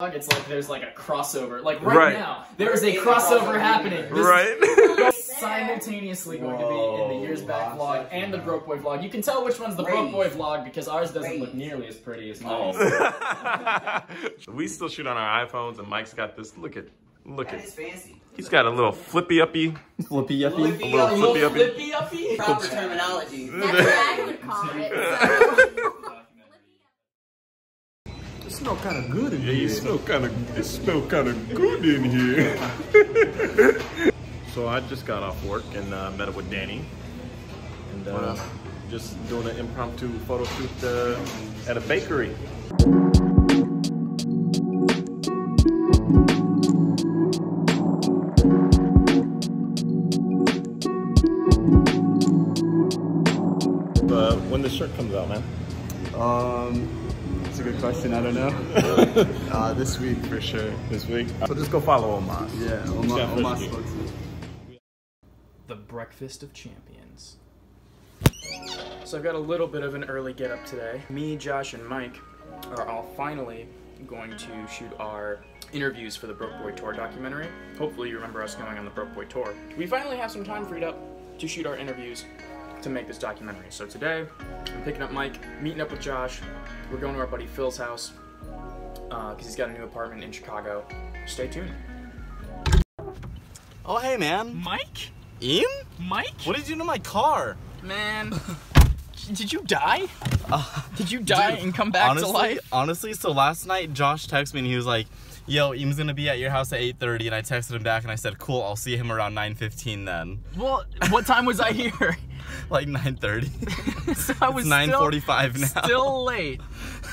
It's like there's like a crossover. Like right, Right. now, there is a crossover happening. This Right? simultaneously going to be in the years back vlog and the Broke Boy vlog. You can tell which one's the Broke Boy vlog because ours doesn't look nearly as pretty as oh. mine. we still shoot on our iPhones, and Mike's got this. Look at, look That at. is fancy. He's got a little flippy uppy. Flippy yuppie. Flippy little flippy uppy. Flippy uppy. Proper terminology. That's what I would call it. So. It smell kind of good in Yeah, you smell kind of. It smell kind of good in here. so I just got off work and uh, met up with Danny, and uh, just doing an impromptu photo shoot uh, at a bakery. Uh, when the shirt comes out, man. Um, that's a good question. I don't know. uh, this week for sure. This week. So just go follow Omas. Yeah, Yeah, Omar, Omar first spoke to me. The Breakfast of Champions. So I've got a little bit of an early get up today. Me, Josh, and Mike are all finally going to shoot our interviews for the Broke Boy Tour documentary. Hopefully you remember us going on the Broke Boy Tour. We finally have some time freed up to shoot our interviews to make this documentary. So today, I'm picking up Mike, meeting up with Josh. We're going to our buddy Phil's house uh, because he's got a new apartment in Chicago. Stay tuned. Oh, hey, man. Mike? Eem? Mike? What did you do to my car? Man, did you die? Uh, did you die and come back honestly, to life? Honestly, so last night Josh texted me and he was like, yo, Eem's gonna be at your house at 8.30 and I texted him back and I said, cool, I'll see him around 9.15 then. Well, what time was I here? Like 9.30. so I was 9.45 now. still late.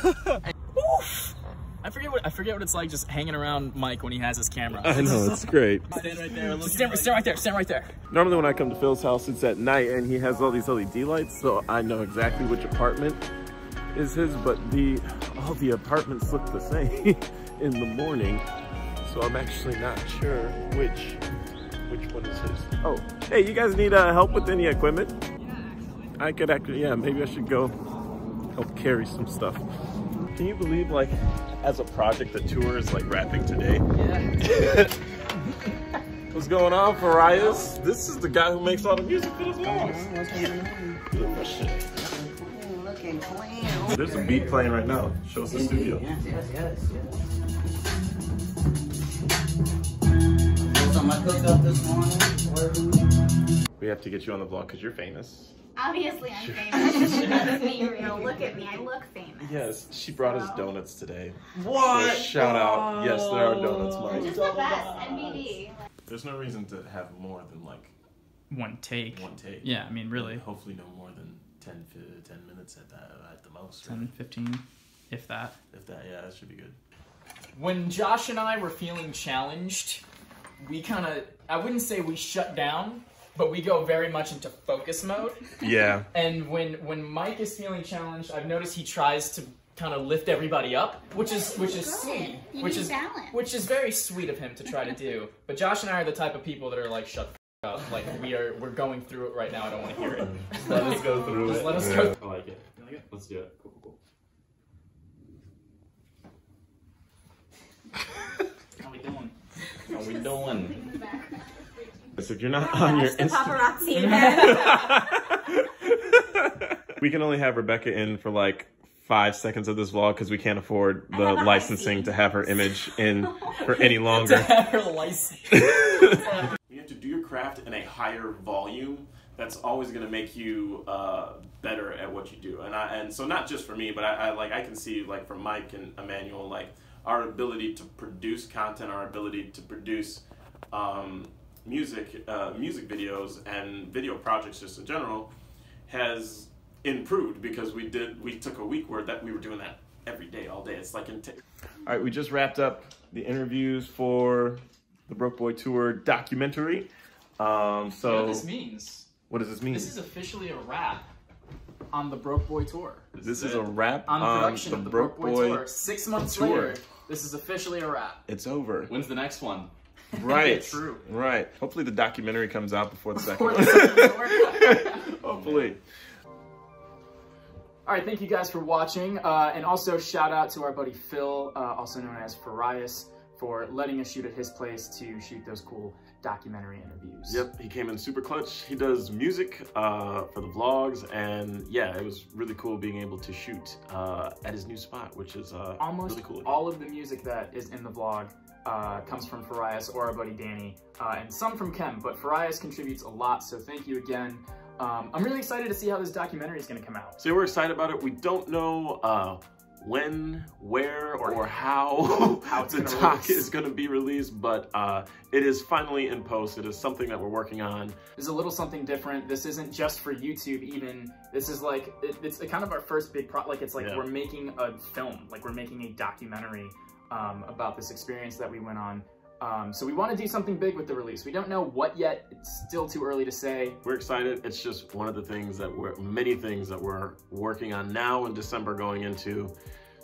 Oof. I forget what I forget what it's like just hanging around Mike when he has his camera. I know, it's great. Stand right there. Look, stand, stand right there. Stand right there. Normally when I come to Phil's house, it's at night and he has all these LED lights, so I know exactly which apartment is his, but the all the apartments look the same in the morning. So I'm actually not sure which which one is his. Oh, hey, you guys need uh, help with any equipment? I could actually, yeah, maybe I should go help carry some stuff. Can you believe, like, as a project, the tour is like wrapping today? Yeah. What's going on, Phryis? This is the guy who makes all the music for the vlogs. Beautiful shit. Looking clean. There's a beat playing right now. Show us the studio. Yes, yes, yes, yes. Something I cooked up this morning. We have to get you on the vlog because you're famous. Obviously, I'm famous. Let's be real. Look at me. I look famous. Yes, she brought us donuts today. What? So shout out. Yes, there are donuts, Just Mike. the best. NBD. There's no reason to have more than like One take. one take. Yeah, I mean, really. Hopefully no more than 10, 10 minutes at that at the most. 10, 15, if that. If that, yeah, that should be good. When Josh and I were feeling challenged, we kind of, I wouldn't say we shut down, but we go very much into focus mode. Yeah. And when when Mike is feeling challenged, I've noticed he tries to kind of lift everybody up, which is which is Good. sweet, You which is balance. which is very sweet of him to try to do. But Josh and I are the type of people that are like, shut the f- up. Like we are we're going through it right now. I don't want to hear it. Just let us go through Just let us go. I like it. I like it. Let's do it. Cool, cool, cool. How are we doing? cool. How we doing? So if you're not on your Watch Instagram, we can only have Rebecca in for like five seconds of this vlog because we can't afford the have a high licensing to have her image in for any longer. to have her license. You have to do your craft in a higher volume. That's always going to make you uh, better at what you do. And I, and so not just for me, but I, I like I can see like from Mike and Emmanuel like our ability to produce content, our ability to produce um, music, uh, music videos, and video projects just in general has improved because we did we took a week where that we were doing that every day, all day. It's like in t- all right, we just wrapped up the interviews for the Broke Boy Tour documentary. Um, You know so what this means? what does this mean? This is officially a wrap on the Broke Boy tour. This is a wrap on the on production the of the Broke Broke Boy, Boy. tour. Six months tour. later, this is officially a wrap. It's over. When's the next one? Right. True. Right. Hopefully the documentary comes out before the second one. the second tour. Hopefully. All All right, thank you guys for watching. Uh, and also shout out to our buddy Phil, uh, also known as Phryis, for letting us shoot at his place to shoot those cool documentary interviews. Yep, he came in super clutch. He does music uh, for the vlogs, and yeah, it was really cool being able to shoot uh, at his new spot, which is uh, Almost really cool. all of the music that is in the vlog uh, comes from Phryis or our buddy Danny, uh, and some from Kem, but Phryis contributes a lot, so thank you again. Um, I'm really excited to see how this documentary is going to come out. So we're excited about it. We don't know uh, when, where, or, how, how the doc release. is going to be released, but uh, it is finally in post. It is something that we're working on. Is a little something different. This isn't just for YouTube even. This is like, it, it's kind of our first big pro, like it's like Yeah. we're making a film, like we're making a documentary um, about this experience that we went on. Um, so we want to do something big with the release. We don't know what yet. It's still too early to say. We're excited. It's just one of the things that we're, many things that we're working on now in December going into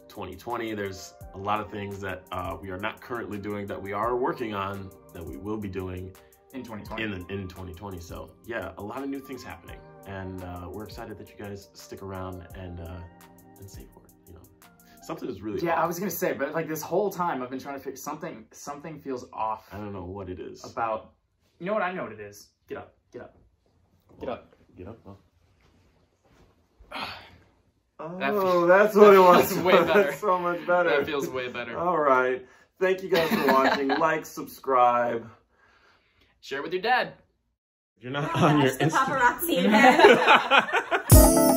2020. There's a lot of things that uh, we are not currently doing that we are working on that we will be doing In 2020. in, in 2020. So yeah, a lot of new things happening. And uh, we're excited that you guys stick around and, uh, and stay for it. Something is really yeah, I was gonna say, but like this whole time I've been trying to figure something. Something feels off I don't know what it is. about. You know what? I know what it is. Get up. Get up. Get up. Get up. Well. Oh, that's what it was. That's way better. That's so much better. That feels way better. All right. Thank you guys for watching. like, subscribe. Share with your dad. You're not on your Gosh, the Instagram. paparazzi.